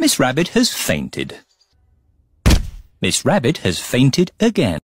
Miss Rabbit has fainted. Miss Rabbit has fainted again.